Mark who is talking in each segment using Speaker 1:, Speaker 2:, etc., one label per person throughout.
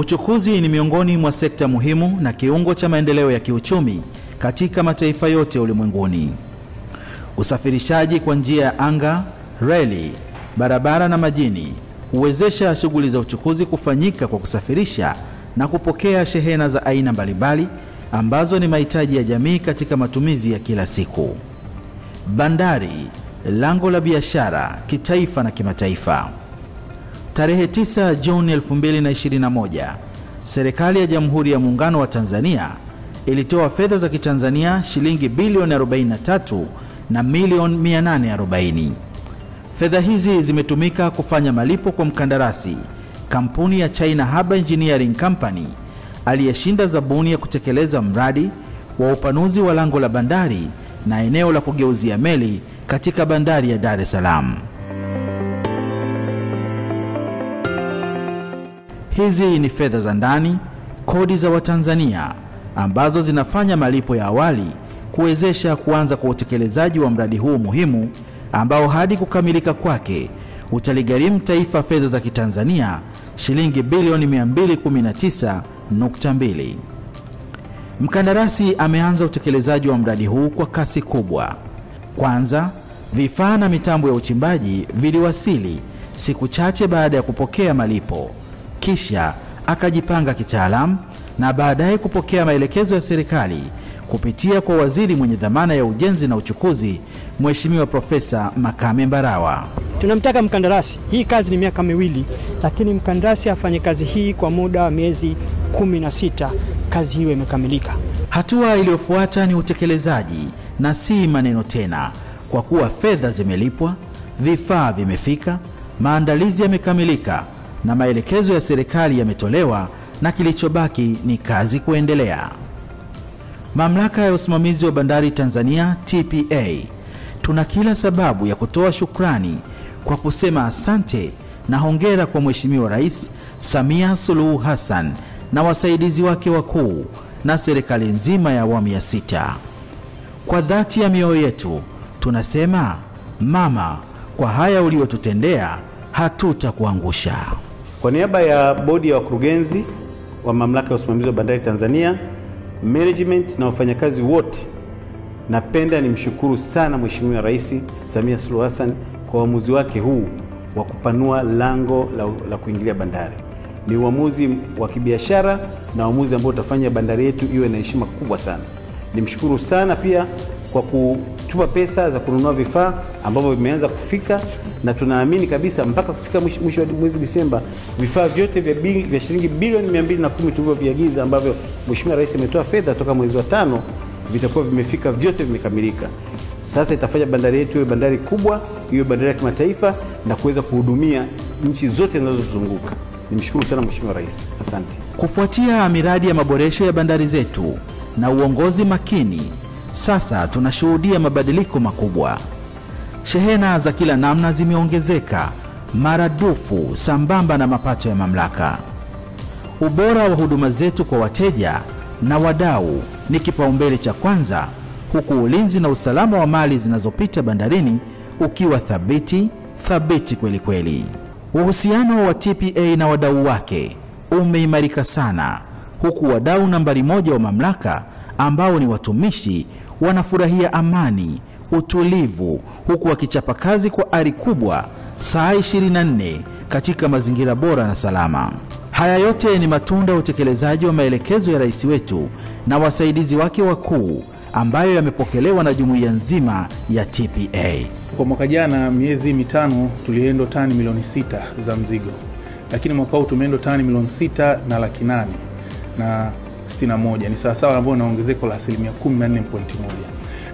Speaker 1: Uchukuzi ni miongoni mwa sekta muhimu na kiungo cha maendeleo ya kiuchumi katika mataifa yote ulimwenguni. Usafirishaji kwa njia ya anga, reli, barabara na majini huwezesha shughuli za uchukuzi kufanyika kwa kusafirisha na kupokea shehena za aina mbalimbali ambazo ni mahitaji ya jamii katika matumizi ya kila siku. Bandari, lango la biashara kitaifa na kimataifa. Tarehe 9 Juni 2021, serikali ya Jamhuri ya Muungano wa Tanzania ilitoa fedha za Kitanzania shilingi bilioni 43 na milioni 840. Fedha hizi zimetumika kufanya malipo kwa mkandarasi kampuni ya China Harbour Engineering Company aliyeshinda zabuni ya kutekeleza mradi wa upanuzi wa lango la bandari na eneo la kugeuzia meli katika bandari ya Dar es Salaam. Hizi ni fedha za ndani, kodi za Watanzania ambazo zinafanya malipo ya awali kuwezesha kuanza kwa utekelezaji wa mradi huu muhimu ambao hadi kukamilika kwake utaligharimu taifa fedha za Kitanzania shilingi bilioni 219.2. Mkandarasi ameanza utekelezaji wa mradi huu kwa kasi kubwa. Kwanza, vifaa na mitambo ya uchimbaji viliwasili siku chache baada ya kupokea malipo. Kisha akajipanga kitaalamu na baadaye kupokea maelekezo ya serikali kupitia kwa waziri mwenye dhamana ya ujenzi na uchukuzi, Mheshimiwa Profesa Makame Mbarawa.
Speaker 2: Tunamtaka mkandarasi, hii kazi ni miaka miwili, lakini mkandarasi afanye kazi hii kwa muda wa miezi kumi na sita, kazi hiyo imekamilika.
Speaker 1: Hatua iliyofuata ni utekelezaji na si maneno tena, kwa kuwa fedha zimelipwa, vifaa vimefika, maandalizi yamekamilika na maelekezo ya serikali yametolewa, na kilichobaki ni kazi kuendelea. Mamlaka ya usimamizi wa bandari Tanzania TPA, tuna kila sababu ya kutoa shukrani kwa kusema asante na hongera kwa Mheshimiwa Rais Samia Suluhu Hassan na wasaidizi wake wakuu na serikali nzima ya awamu ya sita. Kwa dhati ya mioyo yetu tunasema mama, kwa haya uliotutendea hatutakuangusha.
Speaker 3: Kwa niaba ya bodi ya wakurugenzi wa mamlaka ya usimamizi wa bandari Tanzania, management na wafanyakazi wote, napenda nimshukuru sana Mheshimiwa Rais Samia Suluhu Hassan kwa uamuzi wake huu wa kupanua lango la, la kuingilia bandari. Ni uamuzi wa kibiashara na uamuzi ambao utafanya bandari yetu iwe na heshima kubwa sana. Nimshukuru sana pia kwa kutupa pesa za kununua vifaa ambavyo vimeanza kufika na tunaamini kabisa mpaka kufika mwisho wa mwezi Disemba vifaa vyote vya, bili, vya shilingi bilioni 210 tulivyoviagiza ambavyo Mheshimiwa Rais ametoa fedha toka mwezi wa tano vitakuwa vimefika vyote vimekamilika. Sasa itafanya bandari yetu iwe bandari kubwa, iwe bandari ya kimataifa na kuweza kuhudumia nchi zote zinazozunguka. Nimshukuru sana Mheshimiwa Rais, asante.
Speaker 1: Kufuatia miradi ya maboresho ya bandari zetu na uongozi makini, sasa tunashuhudia mabadiliko makubwa. Shehena za kila namna zimeongezeka maradufu sambamba na mapato ya mamlaka. Ubora wa huduma zetu kwa wateja na wadau ni kipaumbele cha kwanza, huku ulinzi na usalama wa mali zinazopita bandarini ukiwa thabiti thabiti kweli kweli. Uhusiano wa TPA na wadau wake umeimarika sana, huku wadau nambari moja wa mamlaka ambao ni watumishi wanafurahia amani, utulivu, huku wakichapa kazi kwa ari kubwa saa 24 katika mazingira bora na salama. Haya yote ni matunda ya utekelezaji wa maelekezo ya rais wetu na wasaidizi wake wakuu ambayo yamepokelewa na jumuiya nzima ya TPA.
Speaker 4: Kwa mwaka jana miezi mitano tuliendo tani milioni sita za mzigo, lakini mwaka huu tumeendo tani milioni sita na laki nane na 61 ni sawasawa, ambayo na ongezeko la asilimia 14.1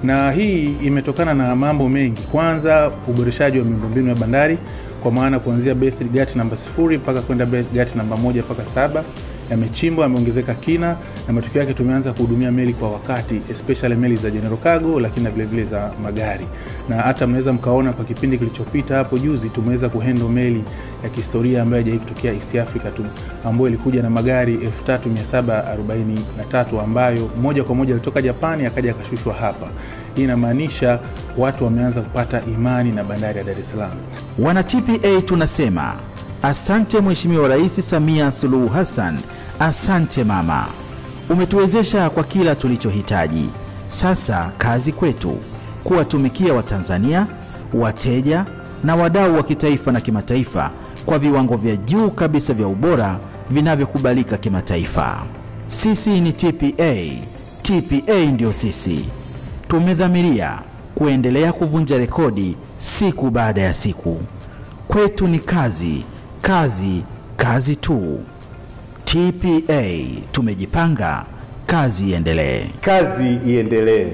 Speaker 4: na hii imetokana na mambo mengi. Kwanza, uboreshaji wa miundombinu ya bandari kwa maana kuanzia berth gati namba sifuri mpaka kwenda berth namba 1 mpaka saba yamechimbwa, yameongezeka kina, na matokeo yake tumeanza kuhudumia meli kwa wakati, especially meli za general cargo, lakini na vilevile za magari. Na hata mnaweza mkaona kwa kipindi kilichopita hapo juzi tumeweza kuhendo meli ya kihistoria ambayo haijawahi kutokea East Africa tu, ambayo ilikuja na magari 3743 ambayo moja kwa moja alitoka Japani akaja akashushwa hapa. Hii inamaanisha watu wameanza kupata imani na bandari ya Dar es Salaam.
Speaker 1: Wana TPA tunasema Asante Mheshimiwa Rais Samia Suluhu Hassan. Asante mama, umetuwezesha kwa kila tulichohitaji. Sasa kazi kwetu kuwatumikia Watanzania, wateja na wadau wa kitaifa na kimataifa kwa viwango vya juu kabisa vya ubora vinavyokubalika kimataifa. Sisi ni TPA. TPA ndio sisi. Tumedhamiria kuendelea kuvunja rekodi siku baada ya siku. Kwetu ni kazi, kazi, kazi tu. TPA tumejipanga, kazi iendelee.
Speaker 3: Kazi iendelee.